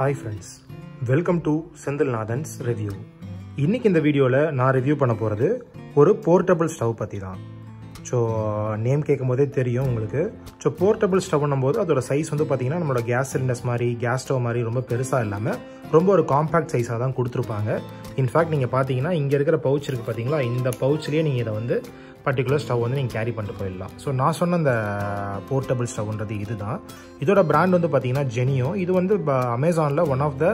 Hi friends welcome to Senthilnathan's review இன்றைக்கி இந்த வீடியோவில் நான் ரிவ்யூ பண்ண போகிறது ஒரு போர்ட்டபிள் ஸ்டவ் பற்றி தான் ஸோ நேம் கேட்கும் போதே தெரியும் உங்களுக்கு. ஸோ போர்ட்டபிள் ஸ்டவ்னும் போது அதோட சைஸ் வந்து பார்த்தீங்கன்னா நம்மளோட கேஸ் சிலிண்டர்ஸ் மாதிரி கேஸ் ஸ்டவ் மாதிரி ரொம்ப பெருசாக இல்லாமல் ரொம்ப ஒரு காம்பேக்ட் சைஸாக தான் கொடுத்துருப்பாங்க. இன்ஃபேக்ட் நீங்கள் பார்த்தீங்கன்னா இங்கே இருக்கிற பவுச் இருக்குது பார்த்தீங்களா இந்த பவுச்லேயே நீங்கள் இதை வந்து பர்டிகுலர் ஸ்டவ் வந்து நீங்கள் கேரி பண்ணிட்டு போயிடலாம். ஸோ நான் சொன்ன அந்த போர்ட்டபிள் ஸ்டவ்ன்றது இதுதான். இதோட பிராண்ட் வந்து பார்த்தீங்கன்னா ஜெனியோ இது வந்து அமேசானில் one of the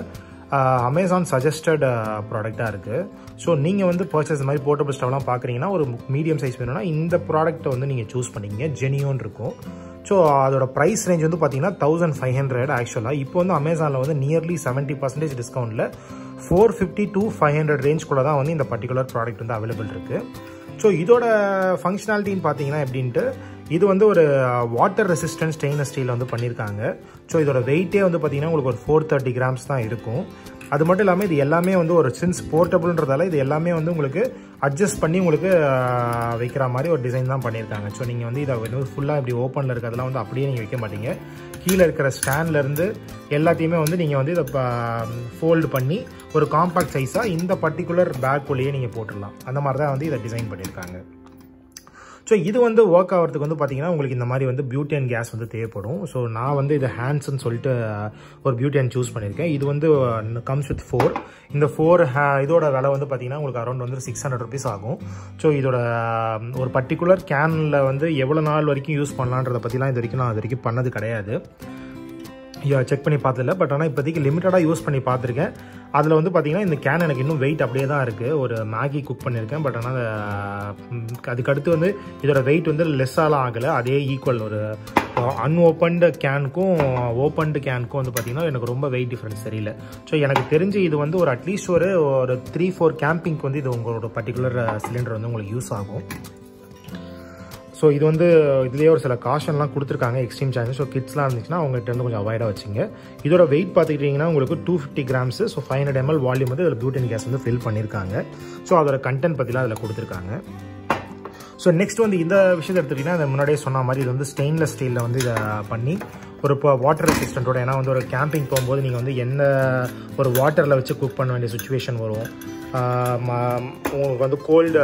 Amazon suggested ப்ராடக்டாக இருக்குது ஸோ நீங்கள் வந்து பர்ச்சேஸ் மாதிரி போர்ட்டபிள் ஸ்டவ்லாம் பார்க்குறீங்கன்னா ஒரு மீடியம் சைஸ் வேணும்னா இந்த ப்ராடக்ட்டை வந்து நீங்கள் சூஸ் பண்ணிக்கிங்க. ஜெனியோன் இருக்கும். ஸோ அதோட ப்ரைஸ் ரேஞ்ச் வந்து பார்த்தீங்கன்னா தௌசண்ட் ஃபைவ் ஹண்ட்ரட் ஆக்சுவலாக இப்போ வந்து அமேசானில் வந்து nearly seventy percentage டிஸ்கவுண்ட்டில் four fifty two five hundred ரேஞ்ச்குள்ளே தான் வந்து இந்த பர்டிகுலர் ப்ராடக்ட் வந்து அவைலபிள் இருக்குது ஸோ இதோட ஃபங்க்ஷனாலிட்டின்னு பார்த்தீங்கன்னா எப்படின்ட்டு இது வந்து ஒரு வாட்டர் ரெசிஸ்டன்ட் ஸ்டெயின்லெஸ் ஸ்டீல் வந்து பண்ணியிருக்காங்க ஸோ இதோட வெயிட்டே வந்து பார்த்தீங்கன்னா உங்களுக்கு ஒரு ஃபோர் தேர்ட்டி கிராம்ஸ் தான் இருக்கும். அது மட்டும் இல்லாமல் இது எல்லாமே வந்து ஒரு சின்ஸ் போர்ட்டபுள்ன்றதால இது எல்லாமே வந்து உங்களுக்கு அட்ஜஸ்ட் பண்ணி உங்களுக்கு வைக்கிற மாதிரி ஒரு டிசைன் தான் பண்ணியிருக்காங்க. ஸோ நீங்கள் வந்து இதை வந்து ஃபுல்லாக இப்படி ஓப்பனில் இருக்கிறதெல்லாம் வந்து அப்படியே நீங்கள் வைக்க மாட்டீங்க. கீழே இருக்கிற ஸ்டாண்ட்லேருந்து எல்லாத்தையுமே வந்து நீங்கள் வந்து இதை ஃபோல்டு பண்ணி ஒரு காம்பாக்ட் சைஸாக இந்த பர்டிகுலர் பேக்குள்ளேயே நீங்கள் போட்டுடலாம். அந்த மாதிரி தான் வந்து இதை டிசைன் பண்ணியிருக்காங்க. ஸோ இது வந்து ஒர்க் ஆகிறதுக்கு வந்து பார்த்தீங்கன்னா உங்களுக்கு இந்த மாதிரி வந்து பியூட்டியன் கேஸ் வந்து தேவைப்படும். ஸோ நான் வந்து இது ஹேண்ட்ஸ்ன்னு சொல்லிட்டு ஒரு பியூட்டியன் சூஸ் பண்ணியிருக்கேன் இது வந்து கம்ஸ் வித் ஃபோர் இந்த ஃபோர் uh, இதோட விலை வந்து பார்த்தீங்கன்னா உங்களுக்கு அரௌண்ட் வந்து சிக்ஸ் ஹண்ட்ரட் ருபீஸ் ஆகும். ஸோ இதோட um, ஒரு பர்டிகுலர் கேனில் வந்து எவ்வளோ நாள் வரைக்கும் யூஸ் பண்ணலான்றதை பற்றிலாம் இது வரைக்கும் நான் அது வரைக்கும் பண்ணது கிடையாது. செக் பண்ணி பார்த்ததில்ல. பட் ஆனால் இப்போதைக்கு லிமிட்டடாக யூஸ் பண்ணி பார்த்துருக்கேன். அதில் வந்து பார்த்தீங்கன்னா இந்த கேன் எனக்கு இன்னும் வெயிட் அப்படியே தான் இருக்குது ஒரு மேகி குக் பண்ணியிருக்கேன் பட் ஆனால் அதுக்கடுத்து வந்து இதோட வெயிட் வந்து லெஸ்ஸாலாம் ஆகலை. அதே ஈக்குவல் ஒரு அன்ஓப்பன்டு கேனுக்கும் ஓப்பன்டு கேனுக்கும் வந்து பார்த்தீங்கன்னா எனக்கு ரொம்ப வெயிட் டிஃப்ரென்ஸ் தெரியல. ஸோ எனக்கு தெரிஞ்சு இது வந்து ஒரு அட்லீஸ்ட் ஒரு ஒரு த்ரீ ஃபோர் கேம்பிங்க்கு வந்து இது உங்களோட பர்டிகுலர் சிலிண்டர் வந்து உங்களுக்கு யூஸ் ஆகும். ஸோ இது வந்து இதுலேயே ஒரு சில காஷன்லாம் கொடுத்துருக்காங்க எக்ஸ்ட்ரீம் சேனல் ஸோ கிட்ஸ்லாம் இருந்துச்சுன்னா அவங்ககிட்ட இருந்து கொஞ்சம் அவாய்டாக வச்சுங்க. இதோட வெயிட் பார்த்துக்கிட்டிங்கன்னா உங்களுக்கு two fifty grams so five hundred ML volume வந்து இதில் பியூட்டின் கேஸ் வந்து ஃபில் பண்ணியிருக்காங்க. ஸோ அதோட கண்டென்ட் பற்றிலாம் அதில் கொடுத்துருக்காங்க. ஸோ நெக்ஸ்ட் வந்து இந்த விஷயத்தை எடுத்துக்கிட்டிங்கன்னா அதை முன்னாடியே சொன்ன மாதிரி இது வந்து ஸ்டெயின்லெஸ் ஸ்டீலில் வந்து இதை பண்ணி ஒரு இப்போ வாட்டர் ரெசிஸ்டண்ட்டோட ஏன்னா வந்து ஒரு கேம்பிங் போகும்போது நீங்கள் வந்து என்ன ஒரு வாட்டரில் வச்சு குக் பண்ண வேண்டிய சுச்சுவேஷன் வரும். உங்களுக்கு வந்து கோல்டு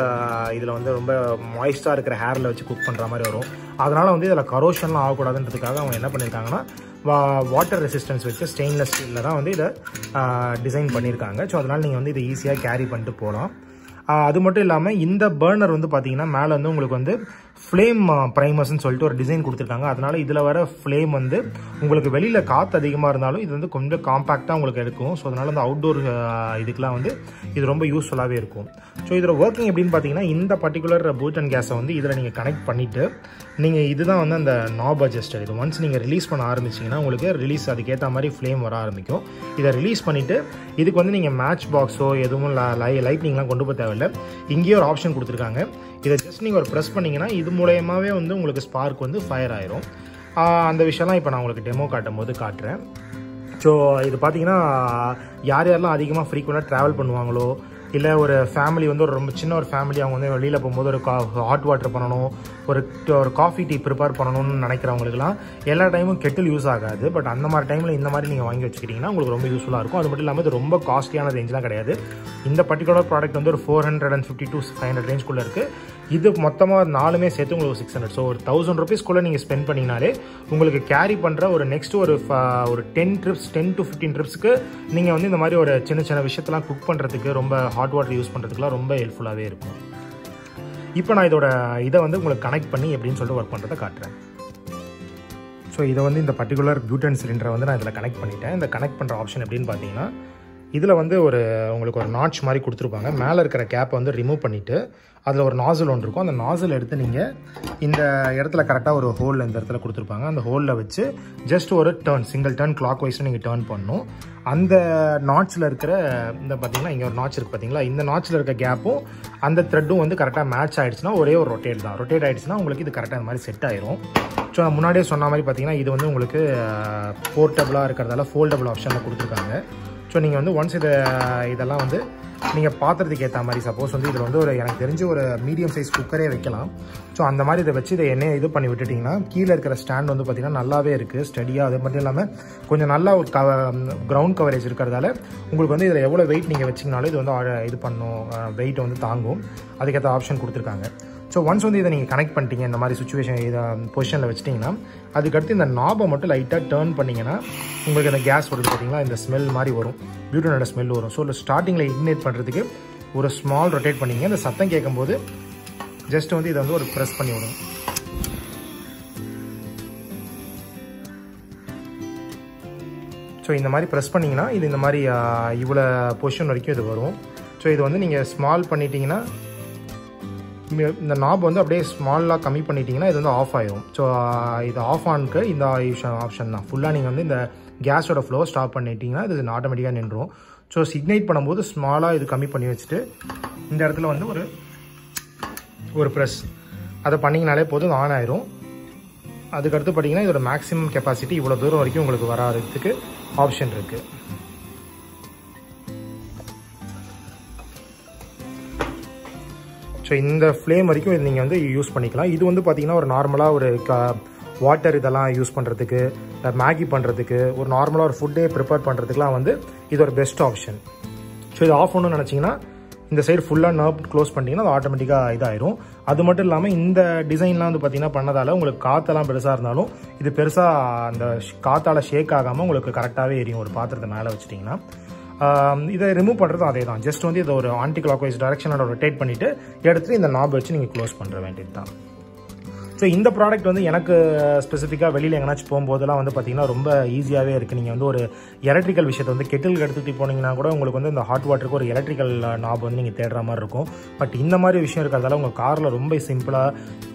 இதில் வந்து ரொம்ப மாய்ஸ்டாக இருக்கிற ஹேரில் வச்சு குக் பண்ணுற மாதிரி வரும். அதனால் வந்து இதில் கரோஷன்லாம் ஆகக்கூடாதுன்றதுக்காக அவங்க என்ன பண்ணியிருக்காங்கன்னா வா வாட்டர் ரெசிஸ்டன்ஸ் வச்சு ஸ்டெயின்லெஸ் ஸ்டீலில் தான் வந்து இதை டிசைன் பண்ணியிருக்காங்க ஸோ அதனால் நீங்கள் வந்து இதை ஈஸியாக கேரி பண்ணிட்டு போகலாம் அது மட்டும் இல்லாமல் இந்த பேர்னர் வந்து பார்த்தீங்கன்னா மேலே வந்து உங்களுக்கு வந்து ஃப்ளேம் ப்ரைமர்ஸ்ன்னு uh, சொல்லிட்டு ஒரு டிசைன் கொடுத்துருக்காங்க. அதனால இதில் வர ஃப்ளேம் வந்து உங்களுக்கு வெளியில் காற்று அதிகமாக இருந்தாலும் இது வந்து கொஞ்சம் காம்பேக்டாக உங்களுக்கு எடுக்கும். ஸோ அதனால் அந்த அவுட்டோர் uh, இதுக்கெலாம் வந்து இது ரொம்ப யூஸ்ஃபுல்லாகவே இருக்கும். ஸோ இதில் ஒர்க்கிங் எப்படின்னு பார்த்தீங்கன்னா இந்த பர்டிகுலர் பூட் அண்ட் கேஸை வந்து இதில் நீங்கள் கனெக்ட் பண்ணிவிட்டு நீங்கள் இதுதான் வந்து அந்த நாப் அட்ஜஸ்டர் இது ஒன்ஸ் நீங்கள் ரிலீஸ் பண்ண ஆரம்பிச்சிங்கன்னா உங்களுக்கு ரிலீஸ் அதுக்கேற்ற மாதிரி ஃப்ளேம் வர ஆரம்பிக்கும். இதை ரிலீஸ் பண்ணிவிட்டு இதுக்கு வந்து நீங்கள் மேட்ச் பாக்ஸோ எதுவும் லை லைட்னிங்லாம் கொண்டு போக தேவையில்லை. இங்கேயே ஒரு ஆப்ஷன் கொடுத்துருக்காங்க. இதை ஜஸ்ட் நீங்கள் ஒரு ப்ரெஸ் பண்ணிங்கன்னா இது மூலயமாவே வந்து உங்களுக்கு ஸ்பார்க் வந்து ஃபயர் ஆயிரும். அந்த விஷயம்லாம் இப்போ நான் உங்களுக்கு டெமோ காட்டும் போது காட்டுறேன். ஸோ இது பார்த்தீங்கன்னா யார் யாரெல்லாம் அதிகமாக ஃப்ரீக்வெண்ட்டாக ட்ராவல் பண்ணுவாங்களோ இல்லை ஒரு ஃபேமிலி வந்து ஒரு ரொம்ப சின்ன ஒரு ஃபேமிலி அவங்க வந்து வெளியில் போகும்போது ஒரு கா ஹாட் வாட்டர் பண்ணணும் ஒரு ஒரு காஃபி டீ ப்ரிப்பேர் பண்ணணும்னு நினைக்கிறவங்களுக்குலாம் எல்லா டைமும் கெட்டில் யூஸ் ஆகாது. பட் அந்த மாதிரி டைமில் இந்த மாதிரி நீங்கள் வாங்கி வச்சுக்கிட்டிங்கன்னா உங்களுக்கு ரொம்ப யூஸ்ஃபுல்லாக இருக்கும். அது மட்டும் இல்லாமல் இது ரொம்ப காஸ்ட்லியான ரேஞ்செலாம் கிடையாது. இந்த பர்டிகுலர் ப்ராடக்ட் வந்து ஒரு four hundred and fifty two five hundred ரேஞ்ச்குள்ளே இருக்குது இது மொத்தமாக நாலுமே சேர்த்து உங்களுக்கு சிக்ஸ் ஹண்ட்ரட் ஸோ ஒரு தௌசண்ட் ருபீஸ்க்குள்ளே நீங்கள் ஸ்பெண்ட் பண்ணிங்கனாலே உங்களுக்கு கேரி பண்ணுற ஒரு நெக்ஸ்ட் ஒரு ஒரு ten trips ten to fifteen ட்ரிப்ஸ்க்கு நீங்கள் வந்து இந்த மாதிரி ஒரு சின்ன சின்ன விஷயத்தெல்லாம் குக் பண்ணுறதுக்கு ரொம்ப ஹாட் வாட்டர் யூஸ் பண்ணுறதுக்குலாம் ரொம்ப ஹெல்ப்ஃபுல்லாகவே இருக்கும். இப்போ நான் இதோட இதை வந்து உங்களுக்கு கனெக்ட் பண்ணி எப்படின்னு சொல்லிட்டு ஒர்க் பண்ணுறதை காட்டுறேன். ஸோ இதை வந்து இந்த பர்டிகுலர் பியூட்டன் சிலிண்டரை வந்து நான் இதில் கனெக்ட் பண்ணிட்டேன். இந்த கனெக்ட் பண்ணுற ஆப்ஷன் எப்படின்னு பார்த்தீங்கன்னா இதில் வந்து ஒரு உங்களுக்கு ஒரு நாட்ச் மாதிரி கொடுத்துருப்பாங்க. மேலே இருக்கிற கேப்பை வந்து ரிமூவ் பண்ணிவிட்டு அதில் ஒரு நாசல் ஒன்று இருக்கும். அந்த நாசல் எடுத்து நீங்கள் இந்த இடத்துல கரெக்டாக ஒரு ஹோலில் இந்த இடத்துல கொடுத்துருப்பாங்க. அந்த ஹோலில் வச்சு ஜஸ்ட் ஒரு டேர்ன் சிங்கிள் டேர்ன் கிளாக் வைஸில் நீங்கள் டேர்ன் பண்ணணும். அந்த நாட்சில் இருக்கிற இந்த பார்த்தீங்கன்னா இங்கே ஒரு நாட்ச் இருக்குது பார்த்தீங்களா இந்த நாட்ச்சில் இருக்க கேப்பும் அந்த த்ரெட்டும் வந்து கரெக்டாக மேட்ச் ஆகிடுச்சுன்னா ஒரே ஒரு ரொட்டேட் தான். ரொட்டேட் ஆகிடுச்சுன்னா உங்களுக்கு இது கரெக்டாக இந்த மாதிரி செட் ஆயிரும். ஸோ நான் முன்னாடியே சொன்ன மாதிரி பார்த்தீங்கன்னா இது வந்து உங்களுக்கு போர்ட்டபுளாக இருக்கிறதால ஃபோல்டபுள் ஆப்ஷனில் கொடுத்துருக்காங்க. ஸோ நீங்கள் வந்து ஒன்ஸ் இதை இதெல்லாம் வந்து நீங்கள் பாத்திரத்துக்கு ஏற்ற மாதிரி சப்போஸ் வந்து இதில் வந்து ஒரு எனக்கு தெரிஞ்ச ஒரு மீடியம் சைஸ் குக்கரே வைக்கலாம். ஸோ அந்த மாதிரி இதை வச்சு இதை எண்ணெய் இது பண்ணி விட்டுட்டிங்கன்னா கீழே இருக்கிற ஸ்டாண்ட் வந்து பார்த்திங்கன்னா நல்லாவே இருக்குது ஸ்டடியாக அது மட்டும் இல்லாமல் கொஞ்சம் நல்லா ஒரு கவ கிரவுண்ட் கவரேஜ் இருக்கிறதால உங்களுக்கு வந்து இதில் எவ்வளோ வெயிட் நீங்கள் வச்சிங்கனாலும் இது வந்து ஆ- இது பண்ணும் வெயிட்டை வந்து தாங்கும். அதுக்கேற்ற ஆப்ஷன் கொடுத்துருக்காங்க. ஸோ ஒன்ஸ் வந்து இதை நீங்கள் கனெக்ட் பண்ணிட்டீங்க இந்த மாதிரி சுச்சுவேஷன் இதை பொசிஷனில் வச்சிட்டிங்கன்னா அதுக்கடுத்து இந்த நாபை மட்டும் லைட்டாக டேர்ன் பண்ணிங்கன்னா உங்களுக்கு அந்த கேஸ் வருது பார்த்தீங்களா இந்த ஸ்மெல் மாதிரி வரும். பியூட்டனோட ஸ்மெல் வரும். ஸோ ஸ்டார்டிங்கில் இக்னேட் பண்ணுறதுக்கு ஒரு ஸ்மால் ரொட்டேட் பண்ணிங்க. இந்த சத்தம் கேட்கும்போது ஜஸ்ட் வந்து இதை வந்து ஒரு ப்ரெஸ் பண்ணி விடுங்க. ஸோ இந்த மாதிரி ப்ரெஸ் பண்ணிங்கன்னா இது இந்த மாதிரி இவ்வளோ பொசிஷன் வரைக்கும் இது வரும். ஸோ இது வந்து நீங்கள் ஸ்மால் பண்ணிட்டீங்கன்னா இந்த நாப் வந்து அப்படியே ஸ்மாலாக கம்மி பண்ணிட்டீங்கன்னா இது வந்து ஆஃப் ஆயிரும். ஸோ இது ஆஃப் ஆனுக்கு இந்த ஆப்ஷன் தான். ஃபுல்லாக நீங்கள் வந்து இந்த கேஸோட ஃப்ளோ ஸ்டாப் பண்ணிட்டீங்கன்னா இது ஆட்டோமேட்டிக்காக நின்றும் ஸோ சிக்னைட் பண்ணும்போது ஸ்மாலாக இது கம்மி பண்ணி வச்சுட்டு இந்த இடத்துல வந்து ஒரு ஒரு ப்ரெஸ் அதை பண்ணிங்கனாலே போதும் ஆன் ஆயிரும். அதுக்கடுத்து பார்த்தீங்கன்னா இதோட மேக்ஸிமம் கெப்பாசிட்டி இவ்வளோ தூரம் வரைக்கும் உங்களுக்கு வராதுக்கு ஆப்ஷன் இருக்குது ஸோ இந்த ஃப்ளேம் வரைக்கும் இது நீங்கள் வந்து யூஸ் பண்ணிக்கலாம். இது வந்து பார்த்தீங்கன்னா ஒரு நார்மலாக ஒரு க வாட்டர் இதெல்லாம் யூஸ் பண்ணுறதுக்கு மேகி பண்ணுறதுக்கு ஒரு நார்மலாக ஒரு ஃபுட்டே ப்ரிப்பேர் பண்ணுறதுக்குலாம் வந்து இது ஒரு பெஸ்ட் ஆப்ஷன் ஸோ இது ஆஃப் ஒன்று நினச்சிங்கன்னா இந்த சைடு ஃபுல்லாக நர்ப் க்ளோஸ் பண்ணிட்டீங்கன்னா அது ஆட்டோமேட்டிக்காக இதாயிரும். அது மட்டும் இல்லாமல் இந்த டிசைன்லாம் வந்து பார்த்தீங்கன்னா பண்ணதால் உங்களுக்கு காற்றெல்லாம் பெருசாக இருந்தாலும் இது பெருசாக அந்த காற்றால் ஷேக் ஆகாமல் உங்களுக்கு கரெக்டாகவே எரியும். ஒரு பாத்திரத்தை மேலே வச்சிட்டிங்கன்னா. இதை ரிமூவ் பண்ணுறதும் அதே தான் ஜஸ்ட் வந்து இதை ஒரு ஆன்டி கிளாக் வைஸ் டைரக்ஷனோட ரொட்டேட் பண்ணிவிட்டு எடுத்து இந்த நாப் வச்சு நீங்கள் க்ளோஸ் பண்ணுற வேண்டியது தான் ஸோ இந்த ப்ராடக்ட் வந்து எனக்கு uh, ஸ்பெசிஃபிக்காக வெளியில் எங்கேனாச்சும் போகும்போதெல்லாம் வந்து பார்த்தீங்கன்னா ரொம்ப ஈஸியாகவே இருக்குது நீங்கள் வந்து ஒரு எலக்ட்ரிக்கல் விஷயத்தை வந்து கெட்டிலுக்கு எடுத்துகிட்டு போனீங்கன்னா கூட உங்களுக்கு வந்து இந்த ஹாட் வாட்டருக்கு ஒரு எலக்ட்ரிக்கல் நாப் uh, வந்து நீங்கள் தேடுற மாதிரி இருக்கும். பட் இந்த மாதிரி விஷயம் இருக்கிறதால உங்கள் காரில் ரொம்ப சிம்பிளாக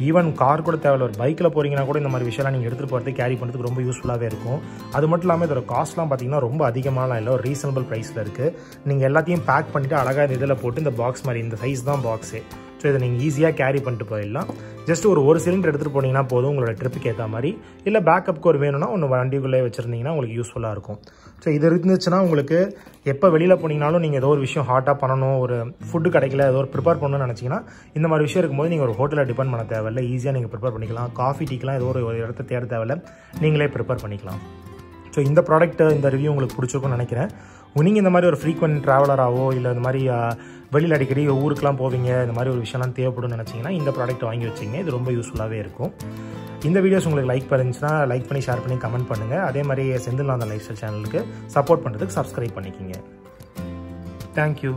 ஈவன் கார் கூட தேவையில்ல ஒரு பைக்கில் போகிறீங்கன்னா கூட இந்த மாதிரி விஷயம்லாம் நீங்கள் எடுத்துகிட்டு போகிறது கேரி பண்ணுறதுக்கு ரொம்ப யூஸ்ஃபுல்லாகவே இருக்கும். அது மட்டும் இல்லாமல் இதோட காஸ்ட்லாம் பார்த்தீங்கன்னா ரொம்ப அதிகமாகலாம் இல்லை ஒரு ரீசனபிள் ப்ரைஸில் இருக்குது நீங்கள் எல்லாத்தையும் பேக் பண்ணிவிட்டு அழகாக இந்த இதில் போட்டு இந்த பாக்ஸ் மாதிரி இந்த சைஸ் தான் பாக்ஸே ஸோ இதை நீங்கள் ஈஸியாக கேரி பண்ணிட்டு போயிடலாம். ஜஸ்ட் ஒரு ஒரு சிலிண்டர் எடுத்துகிட்டு போனீங்கன்னா போதும் உங்களோட ட்ரிப்புக்கு ஏற்ற மாதிரி. இல்லை பேக்கப்புக்கு ஒரு வேணும்னா ஒன்று வண்டிக்குள்ளே வச்சுருந்தீங்கன்னா உங்களுக்கு யூஸ்ஃபுல்லாக இருக்கும். ஸோ இது இருந்துச்சுன்னா உங்களுக்கு எப்போ வெளியில் போனீங்கனாலும் நீங்கள் ஏதோ ஒரு விஷயம் ஹாட்டாக பண்ணணும் ஒரு ஃபுட்டு கிடைக்கல ஏதோ ஒரு ப்ரிப்பேர் பண்ணணும்னு நினச்சிங்கன்னா இந்த மாதிரி விஷயம் இருக்கும்போது நீங்கள் ஒரு ஹோட்டலில் டிபெண்ட் பண்ண தேவையில்ல ஈஸியாக நீங்கள் ப்ரிப்பேர் பண்ணிக்கலாம். காஃபி டீக்கெலாம் ஏதோ ஒரு இடத்த தேட தேவையில்ல. நீங்களே ப்ரிப்பேர் பண்ணிக்கலாம். ஸோ இந்த ப்ராடக்ட் இந்த ரிவ்யூ உங்களுக்கு பிடிச்சிருக்கும்னு நினைக்கிறேன். நீங்கள் இந்த மாதிரி ஒரு ஃப்ரீக்வெண்ட் ட்ராவலராகவோ இல்லை இந்த மாதிரி வெளியில் அடிக்கடி ஊருக்கெலாம் போவீங்க இந்த மாதிரி ஒரு விஷயம்லாம் தேவைப்படும் நினச்சிங்கன்னா இந்த ப்ராடக்ட் வாங்கி வச்சிங்க. இது ரொம்ப யூஸ்ஃபுல்லாகவே இருக்கும். இந்த வீடியோஸ் உங்களுக்கு லைக் பண்ணிச்சுன்னா லைக் பண்ணி ஷேர் பண்ணி கமெண்ட் பண்ணுங்கள் அதே மாதிரி செந்தில் அந்த லைஃப் ஸ்டைல் சேனலுக்கு சப்போர்ட் பண்ணுறதுக்கு சப்ஸ்கிரைப் பண்ணிக்கிங்க தேங்க்யூ